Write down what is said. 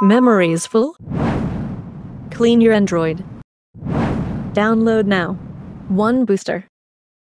Memory is full? Clean your Android. Download now. One booster.